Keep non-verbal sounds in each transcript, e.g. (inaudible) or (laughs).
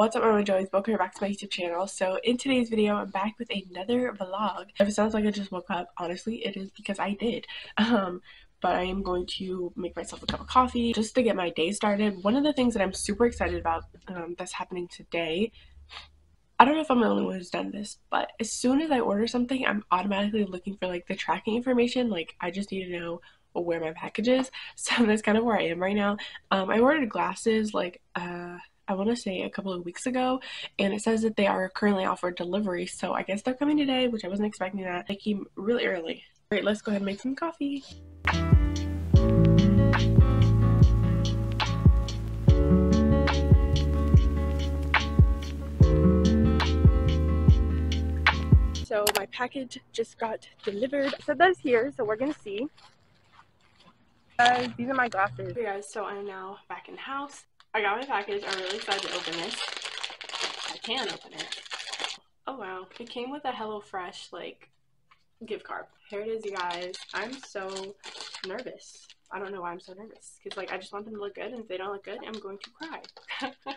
What's up my joys? Welcome back to my YouTube channel. So in today's video I'm back with another vlog. If it sounds like I just woke up, honestly it is because I did. (laughs) Um but I am going to make myself a cup of coffee just to get my day started. One of the things that I'm super excited about um, that's happening today I don't know if I'm the only one who's done this, but as soon as I order something, I'm automatically looking for like the tracking information. Like I just need to know where my package is. (laughs) So that's kind of where I am right now. Um, I ordered glasses like uh, I want to say a couple of weeks ago, and it says that they are currently offered delivery. So I guess they're coming today, which I wasn't expecting that. They came really early. All right, let's go ahead and make some coffee. So my package just got delivered. So that's here, so we're gonna see. Guys, these are my glasses. Hey guys, so I'm now back in the house. I got my package. I'm really excited to open this. I can open it. Oh wow, it came with a HelloFresh like gift card. Here it is, you guys. I'm so nervous. I don't know why I'm so nervous. Because like I just want them to look good, and if they don't look good, I'm going to cry. (laughs)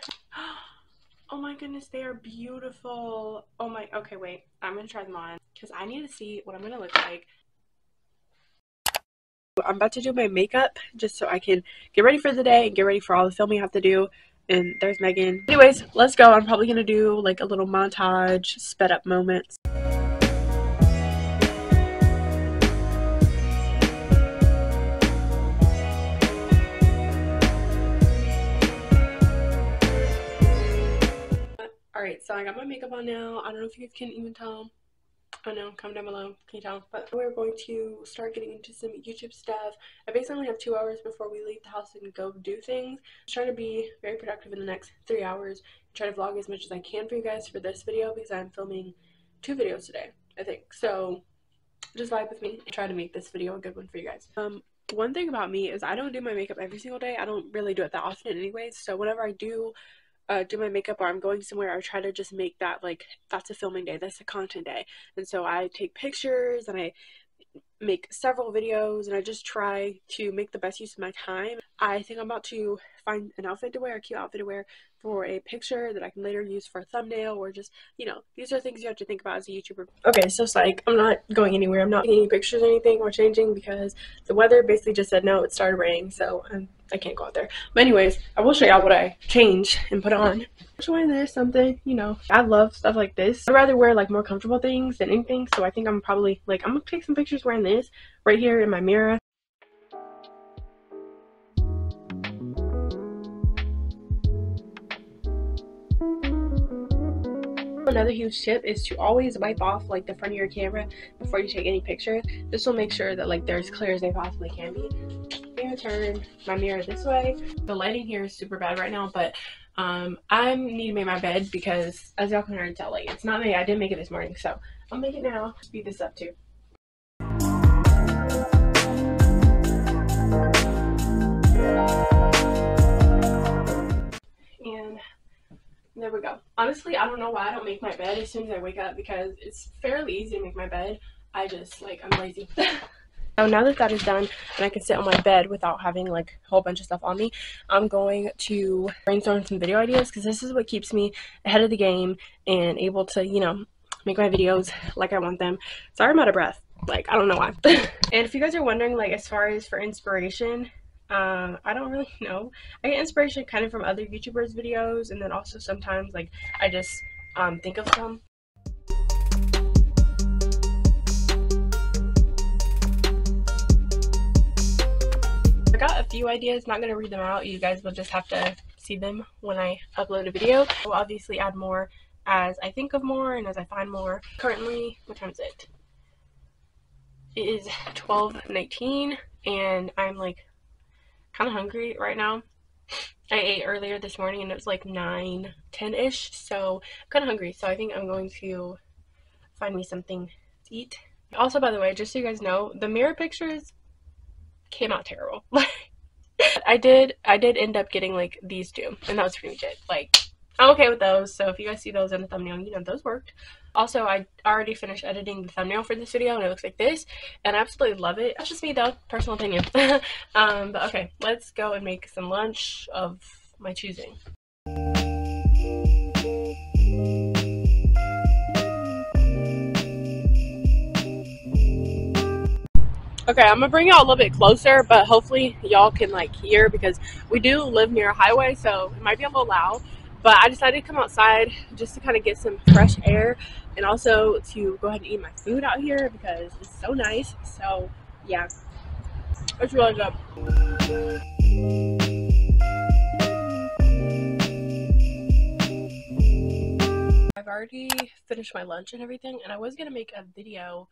Oh my goodness, they are beautiful. Oh my, okay, wait. I'm gonna try them on because I need to see what I'm gonna look like. I'm about to do my makeup just so I can get ready for the day and get ready for all the filming I have to do. And there's Megan. Anyways, let's go. I'm probably gonna do like a little montage, sped up moments. Alright, so I got my makeup on now. I don't know if you can even tell. I know, comment down below. Can you tell? But we're going to start getting into some YouTube stuff. I basically have two hours before we leave the house and go do things. I'm trying to be very productive in the next three hours. Try to vlog as much as I can for you guys for this video because I'm filming two videos today, I think. So just vibe with me and try to make this video a good one for you guys. Um, one thing about me is I don't do my makeup every single day. I don't really do it that often anyways. So whenever I do uh, do my makeup or I'm going somewhere, I try to just make that like that's a filming day, that's a content day. And so I take pictures and I make several videos and I just try to make the best use of my time. I think I'm about to find an outfit to wear, a cute outfit to wear for a picture that I can later use for a thumbnail or just, you know, these are things you have to think about as a YouTuber. Okay, so it's like I'm not going anywhere. I'm not taking any pictures or anything or changing because the weather basically just said no, it started raining, so I'm I can't go out there. But anyways, I will show y'all what I change and put on. Wearing this, something, you know. I love stuff like this. I'd rather wear like more comfortable things than anything. So I think I'm probably like, I'm gonna take some pictures wearing this right here in my mirror. Another huge tip is to always wipe off like the front of your camera before you take any pictures. This will make sure that like they're as clear as they possibly can be I'm gonna turn my mirror this way. The lighting here is super bad right now, but um, I need to make my bed because as y'all can already tell, like it's not me. I didn't make it this morning, so I'll make it now. Speed this up too. We go. Honestly, I don't know why I don't make my bed as soon as I wake up because it's fairly easy to make my bed. I just like I'm lazy. So (laughs) oh, now that that is done and I can sit on my bed without having like a whole bunch of stuff on me, I'm going to brainstorm some video ideas because this is what keeps me ahead of the game and able to, you know, make my videos like I want them. Sorry I'm out of breath. Like, I don't know why. (laughs) and if you guys are wondering, like, as far as for inspiration, um, I don't really (laughs) know. I get inspiration kind of from other YouTubers' videos and then also sometimes, like, I just um, think of some I got a few ideas, not going to read them out. You guys will just have to see them when I upload a video. I'll obviously add more as I think of more and as I find more. Currently, what time is it? It is 12.19 and I'm like kind of hungry right now. I ate earlier this morning and it was like 9, 10-ish, so kind of hungry. So I think I'm going to find me something to eat. Also, by the way, just so you guys know, the mirror pictures came out terrible. (laughs) I did I did end up getting like these two and that was pretty good. Like I'm okay with those. So if you guys see those in the thumbnail, you know those worked. Also, I already finished editing the thumbnail for this video and it looks like this and I absolutely love it. That's just me though, personal opinion. (laughs) um, but okay, let's go and make some lunch of my choosing. Okay, I'm gonna bring y'all a little bit closer, but hopefully y'all can like hear because we do live near a highway, so it might be a little loud. But I decided to come outside just to kind of get some fresh air and also to go ahead and eat my food out here because it's so nice. So yeah, it's really good. I've already finished my lunch and everything, and I was gonna make a video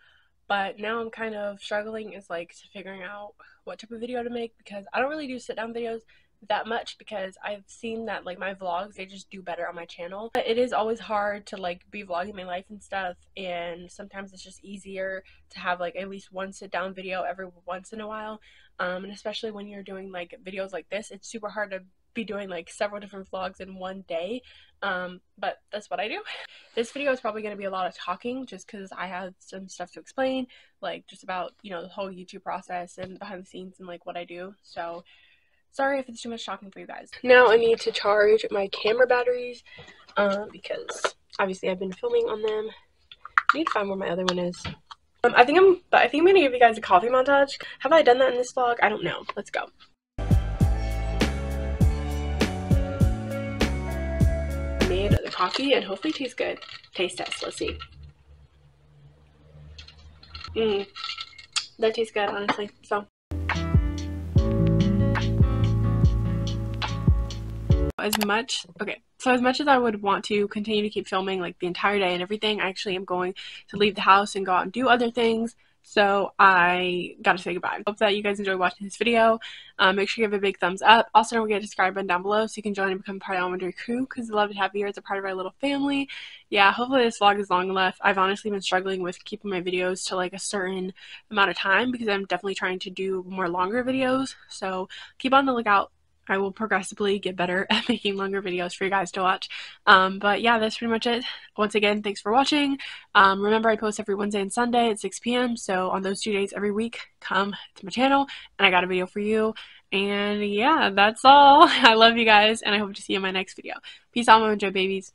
but now I'm kind of struggling is like to figuring out what type of video to make because I don't really do sit down videos that much because I've seen that like my vlogs they just do better on my channel. But it is always hard to like be vlogging my life and stuff and sometimes it's just easier to have like at least one sit down video every once in a while. Um, and especially when you're doing like videos like this it's super hard to be doing like several different vlogs in one day. Um, but that's what I do. (laughs) This video is probably going to be a lot of talking just because I have some stuff to explain like just about you know the whole YouTube process and behind the scenes and like what I do. So sorry if it's too much talking for you guys. Now I need to charge my camera batteries um, because obviously I've been filming on them. I need to find where my other one is. Um, I think I'm, but I think I'm gonna give you guys a coffee montage. Have I done that in this vlog? I don't know. Let's go. made the coffee and hopefully tastes good. Taste test, let's see. Mmm, that tastes good, honestly. So. As much, okay, so as much as I would want to continue to keep filming like the entire day and everything, I actually am going to leave the house and go out and do other things. So I gotta say goodbye. Hope that you guys enjoyed watching this video. Um, make sure you give a big thumbs up. Also, don't forget to subscribe button down below so you can join and become part of the Elementary Crew because we love to have you here as a part of our little family. Yeah, hopefully this vlog is long enough. I've honestly been struggling with keeping my videos to like a certain amount of time because I'm definitely trying to do more longer videos. So keep on the lookout I will progressively get better (laughs) at making longer videos for you guys to watch. Um, but yeah, that's pretty much it. Once again, thanks for watching. Um, remember, I post every Wednesday and Sunday at 6 p.m. So on those two days every week, come to my channel and I got a video for you. And yeah, that's all. (laughs) I love you guys and I hope to see you in my next video. Peace out, my joy babies.